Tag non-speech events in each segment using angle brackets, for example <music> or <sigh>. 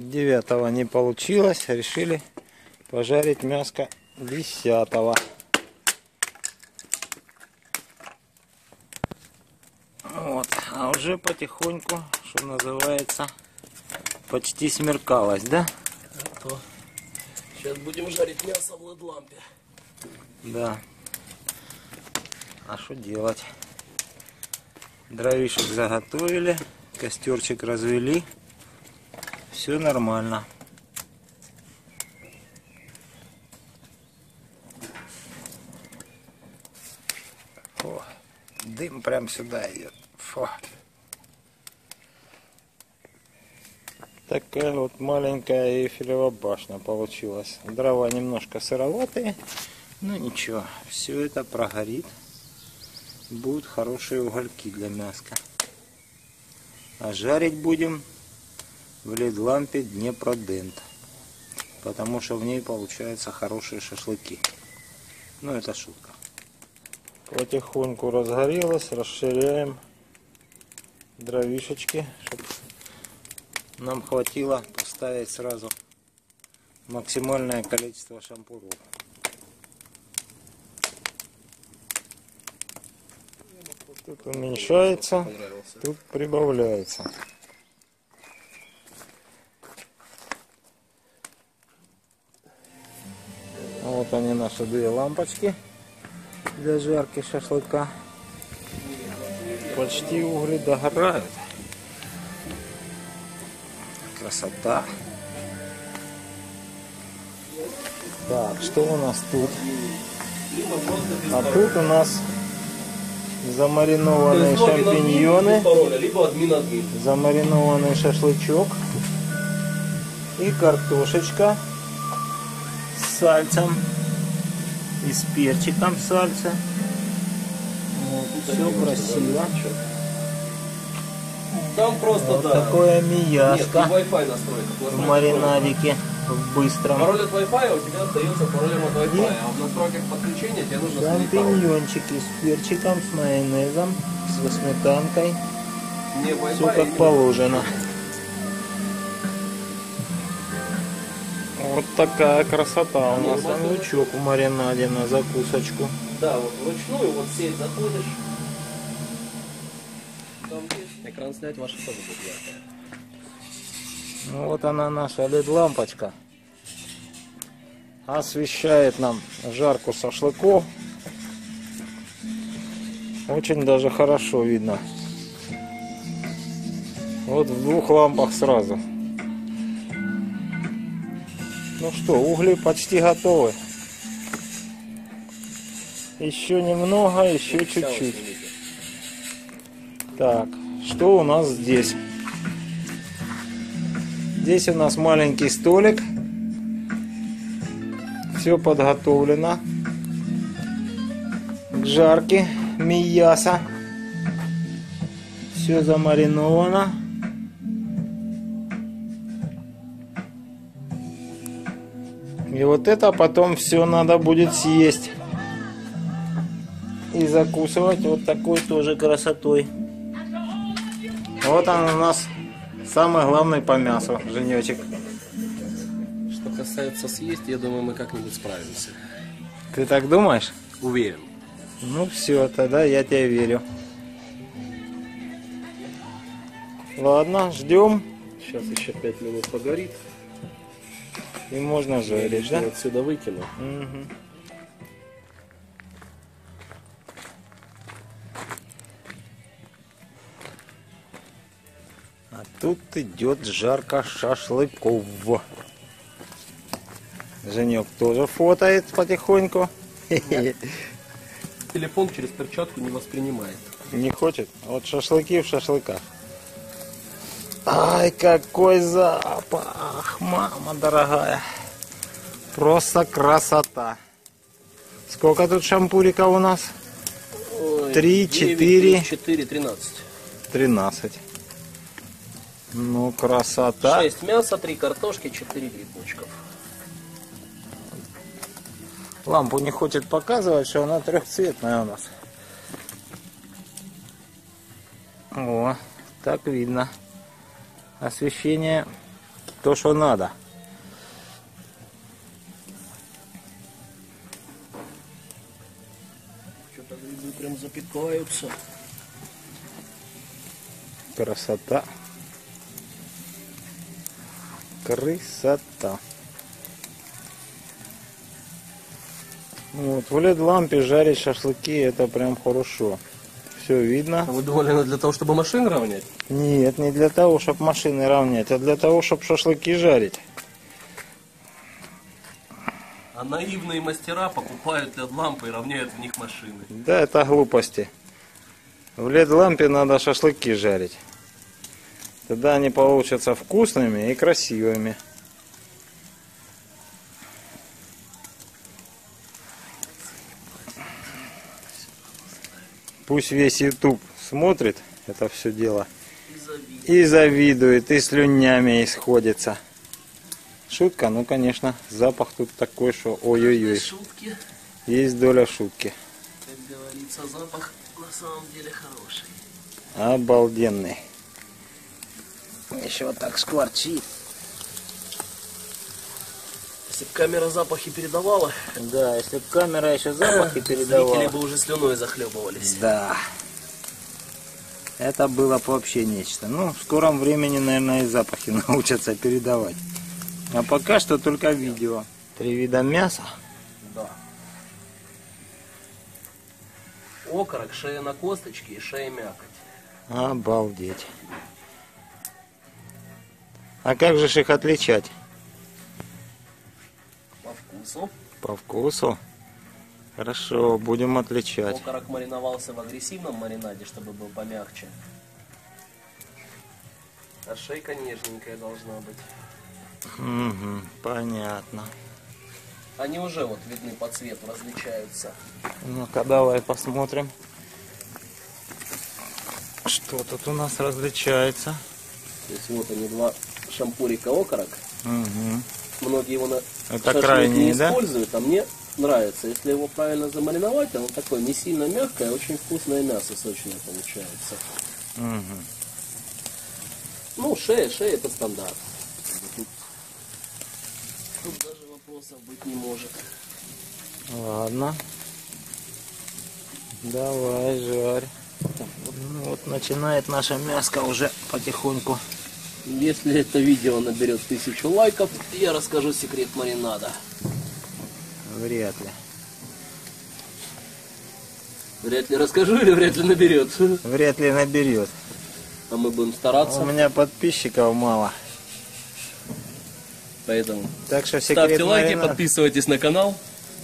Девятого не получилось. Решили пожарить мяско десятого. Вот. А уже потихоньку, что называется, почти смеркалось, да? То. Сейчас будем жарить мясо в лед-лампе. Да. А что делать? Дровишек заготовили, костерчик развели. Все нормально. О, дым прям сюда идет. Фу. Такая вот маленькая эйфелева башня получилась. Дрова немножко сыроватые, но ничего, все это прогорит. Будут хорошие угольки для мяска. А жарить будем в лид-лампе Днепродент. Потому что в ней получаются хорошие шашлыки. Ну это шутка. Потихоньку разгорелось, расширяем дровишечки, чтобы нам хватило поставить сразу максимальное количество шампуров. Тут уменьшается, тут прибавляется. Две лампочки для жарки шашлыка. Почти угли догорают. Красота. Так, что у нас тут? А тут у нас замаринованные шампиньоны, замаринованный шашлычок и картошечка с сальцем и с перчиком сальца. Вот, все красиво. Там просто, Вот да. такое Нет, мияшка Wi-Fi настройка. в маринадике в быстром. Пароль от Wi-Fi у тебя остается паролем от Wi-Fi, а в настройках подключения тебе нужно. Шампиньончики с перчиком, с майонезом, с сметанкой. Не Все как положено. Вот такая красота у нас. Лучок в маринаде на закусочку. Да, вот вручную вот сеть заходишь. Там есть. Экран снять ваша тоже будет яркая. Ну, вот она наша LED-лампочка. Освещает нам жарку шашлыков. Очень даже хорошо видно. Вот в двух лампах сразу. Ну что, угли почти готовы. Еще немного, еще чуть-чуть. Так, что у нас здесь? Здесь у нас маленький столик. Все подготовлено. К жарке мияса. Все замариновано. И вот это потом все надо будет съесть. И закусывать вот такой тоже красотой. Вот он у нас самый главный по мясу, женечек. Что касается съесть, я думаю, мы как-нибудь справимся. Ты так думаешь? Уверен. Ну все, тогда я тебе верю. Ладно, ждем. Сейчас еще 5 минут погорит. И можно жарить, да? Отсюда выкину. Мгм. А тут идет жарка шашлыков. Женек тоже фотает потихоньку. Телефон через перчатку не воспринимает. Не хочет? Вот шашлыки в шашлыках. Ай, какой запах, мама дорогая. Просто красота. Сколько тут шампуриков у нас? Три, четыре. 4, 13. 13. Ну, красота. 6 мяса, 3 картошки, 4 грибочков. Лампу не хочет показывать, что она трехцветная у нас. О, так видно. Освещение То, что надо. Что-то грибы прям запекаются. Красота. Красота. Вот, в LED-лампе жарить шашлыки это прям хорошо. Все видно. Вы думали, ну, для того, чтобы машин равнять? Нет, не для того, чтобы машины равнять, а для того, чтобы шашлыки жарить. А наивные мастера покупают LED-лампы и равняют в них машины. Да, это глупости. В LED-лампе надо шашлыки жарить. Тогда они получатся вкусными и красивыми. Пусть весь YouTube смотрит это все дело и завидует, и слюнями исходится. Шутка, ну конечно, запах тут такой, что ой-ой-ой, Шутки, есть доля шутки. как говорится, запах на самом деле хороший. Обалденный. Еще так скворчит. Если бы камера запахи передавала, Да, если бы камера еще запахи зрители передавала. бы уже слюной захлебывались. Да. Это было бы вообще нечто. Ну, в скором времени, наверное, и запахи <laughs> научатся передавать. А пока что только видео. Три вида мяса. Да. Окорок, шея на косточке и шея мякоть. Обалдеть. А как же их отличать? По вкусу. По вкусу? Хорошо, будем отличать. Окорок мариновался в агрессивном маринаде, чтобы был помягче. А шейка нежненькая должна быть. Угу, понятно. Они уже вот видны по цвету, различаются. Ну-ка, давай посмотрим. Что тут у нас различается? То есть вот они два шампурика окорок. Угу. Многие его на Это крайние, не да? используют, а мне нравится. Если его правильно замариновать, оно такое не сильно мягкое, очень вкусное мясо сочное получается. Угу. Ну, шея, шея это стандарт. Тут, тут даже вопросов быть не может. Ладно. Давай, жарь. Ну, вот начинает наша мяска уже потихоньку. Если это видео наберет тысячу лайков, я расскажу секрет маринада. Вряд ли. Вряд ли расскажу или вряд ли наберет. Вряд ли наберет. А мы будем У стараться. меня подписчиков мало. Поэтому Так что ставьте лайки, подписывайтесь на канал.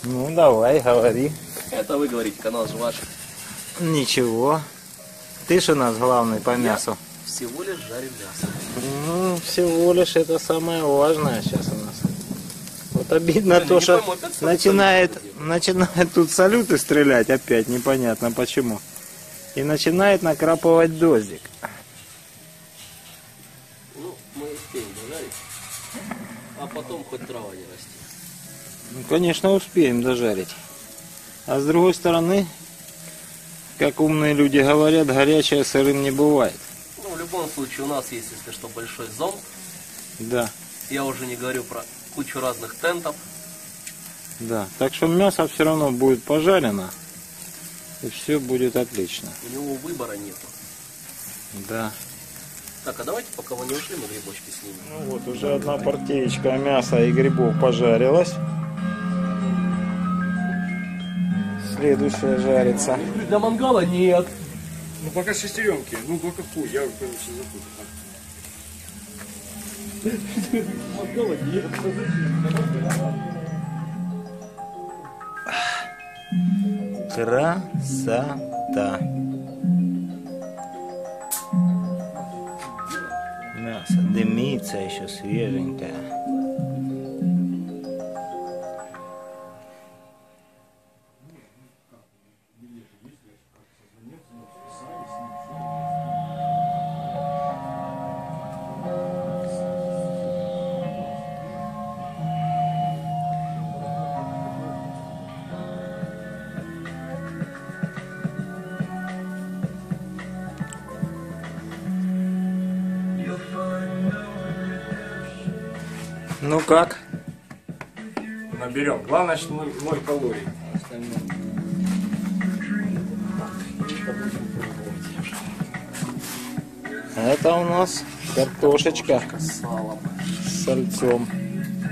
Ну давай, говори. Это вы говорите, канал же ваш. Ничего. Ты же у нас главный по мясу. Всего лишь жарим мясо. Ну, всего лишь это самое важное сейчас у нас. Вот обидно Блин, то, что пойму, начинает, начинает тут салюты стрелять опять, непонятно почему. И начинает накрапывать дождик. Ну, мы успеем дожарить. А потом хоть трава не расти. Ну, конечно, успеем дожарить. А с другой стороны, как умные люди говорят, горячее сырым не бывает. В любом случае, у нас есть, если что, большой зонт. Да, Я уже не говорю про кучу разных тентов. да. Так что мясо все равно будет пожарено. И все будет отлично. У него выбора нету. Да. Так, а давайте, пока вы не ушли, мы грибочки снимем. Ну вот, уже одна партеечка мяса и грибов пожарилась. Следующая жарится. Для мангала нет. Ну пока шестеренки, ну только хуй, я короче запутал. Мангала нет. Красота. Мясо дымится еще свеженькое. Ну как? Наберем. Главное, что ноль, ноль калорий. Остальное. Это у нас картошечка С салом. с сальцом.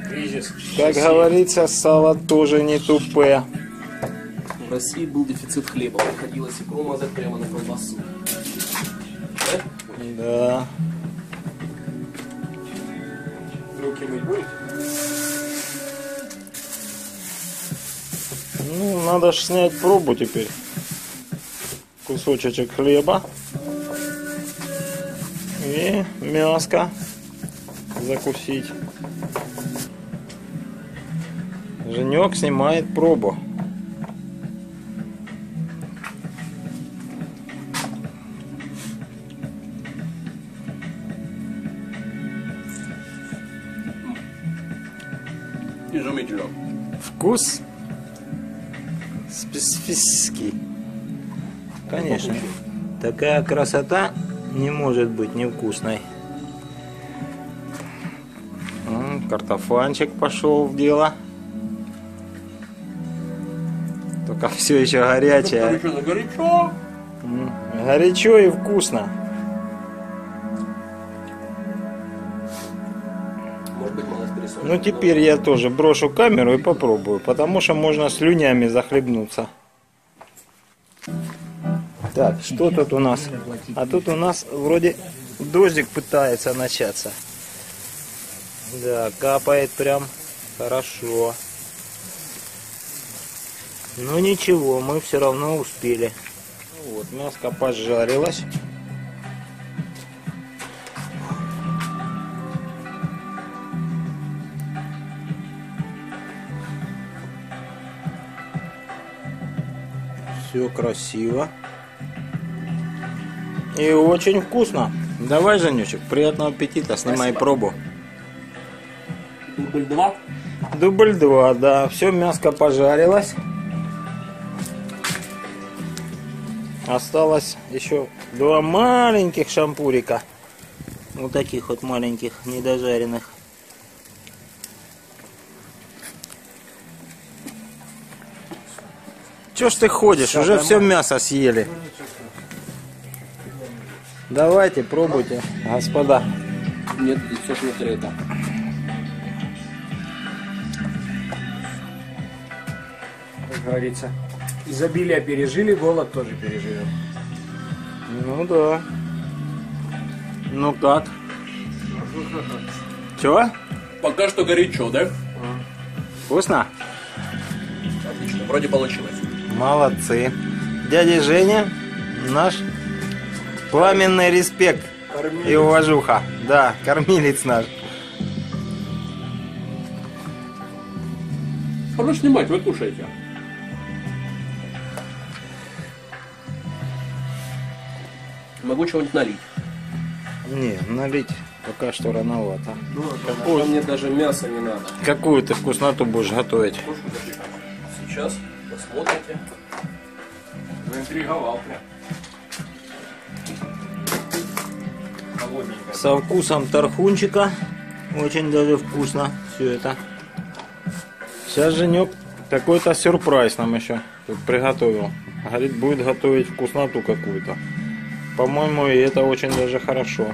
Кризис. Как говорится, сало тоже не тупе. В России был дефицит хлеба. Приходилось икру мазать прямо на колбасу. Да? Да. Надо ж снять пробу теперь. Кусочек хлеба. И мяско закусить. Женек снимает пробу. Изумительно. Вкус специфический. Конечно. Такая красота не может быть невкусной. Картофанчик пошел в дело. Только <laughs> все еще горячее. Горячо, горячо. И вкусно. Ну теперь я тоже брошу камеру и попробую, потому что можно слюнями захлебнуться. Так, что тут у нас? А тут у нас вроде дождик пытается начаться. Да, капает прям хорошо. Ну ничего, мы все равно успели. Вот, мяско пожарилось. Все красиво. И очень вкусно. Давай, Женечек, приятного аппетита. Снимай пробу. Дубль два. Дубль 2, да. Все мяско пожарилось. Осталось еще два маленьких шампурика. Вот таких вот маленьких, недожаренных. Че ж ты ходишь? Уже все мясо съели. Давайте, пробуйте, господа. Нет, все внутри это. Как говорится. Изобилие пережили, голод тоже переживем. Ну да. Ну как? Чего? Пока что горячо, да? Вкусно? Отлично, вроде получилось. Молодцы. Дядя Женя, наш пламенный респект и уважуха. Да, кормилец наш. Хорош снимать, вы кушаете. Могу чего-нибудь налить. Не, налить пока что рановато. А мне даже мяса не надо. Какую ты вкусноту будешь готовить? Сейчас посмотрите. Заинтриговал прям. Со вкусом тархунчика. Очень даже вкусно все это. Сейчас Женек какой-то сюрприз нам еще тут приготовил. Говорит, будет готовить вкусноту какую-то. По-моему, и это очень даже хорошо.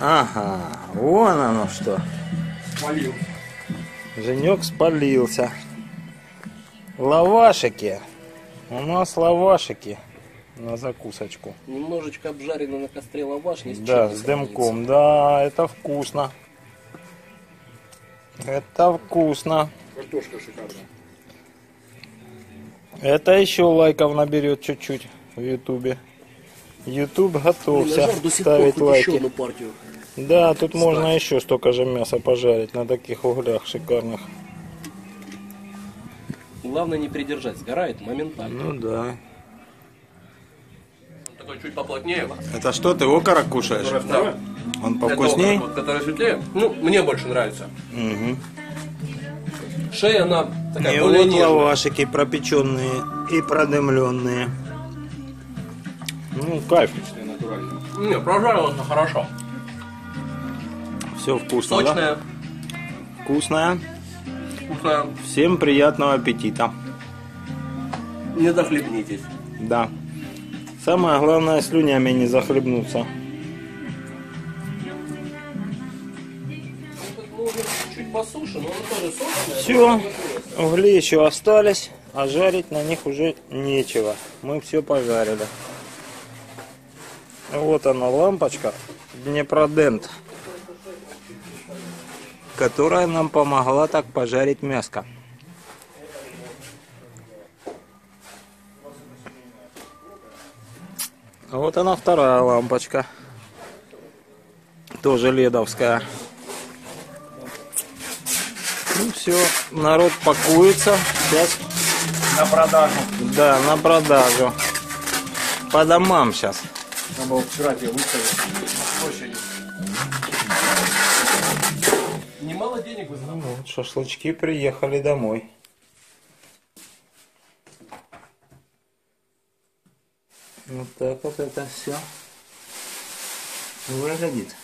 Ага, вон оно что. Спалил. Женек спалился. Лавашики. У нас лавашики на закусочку. Немножечко обжаренный на костре лаваш. ни с Да, чем не с дымком. Да, это вкусно. Это вкусно. Картошка шикарная. Это еще лайков наберет чуть-чуть в Ютубе. Ютуб готовься Блин, ставить хоть еще лайки. одну партию. Да, тут можно еще столько же мяса пожарить на таких углях шикарных. Главное не придержать, сгорает моментально. Ну да. Такой чуть поплотнее. Это что, ты окорок кушаешь? Да. Он Это повкусней? вот, который светлее. Ну, мне больше нравится. Угу. Шея, она такая И более вот нежная. лавашики пропеченные и продымленные. Ну, кайф. Не, прожарилось хорошо. Все вкусно, да? Сочная, Вкусное. вкусная. Всем приятного аппетита. Не захлебнитесь. Да. Самое главное слюнями не захлебнуться. Ну. Все, угли еще остались, а жарить на них уже нечего. Мы все пожарили. Вот она лампочка Днепродент, которая нам помогла так пожарить мяско. Вот она вторая лампочка. Тоже ледовская. Ну все, народ пакуется. Сейчас, На продажу. да, на продажу. По домам сейчас. Надо было вчера тебе. Немало денег вы заработали. Вот шашлычки приехали домой. Вот так вот это все выглядит.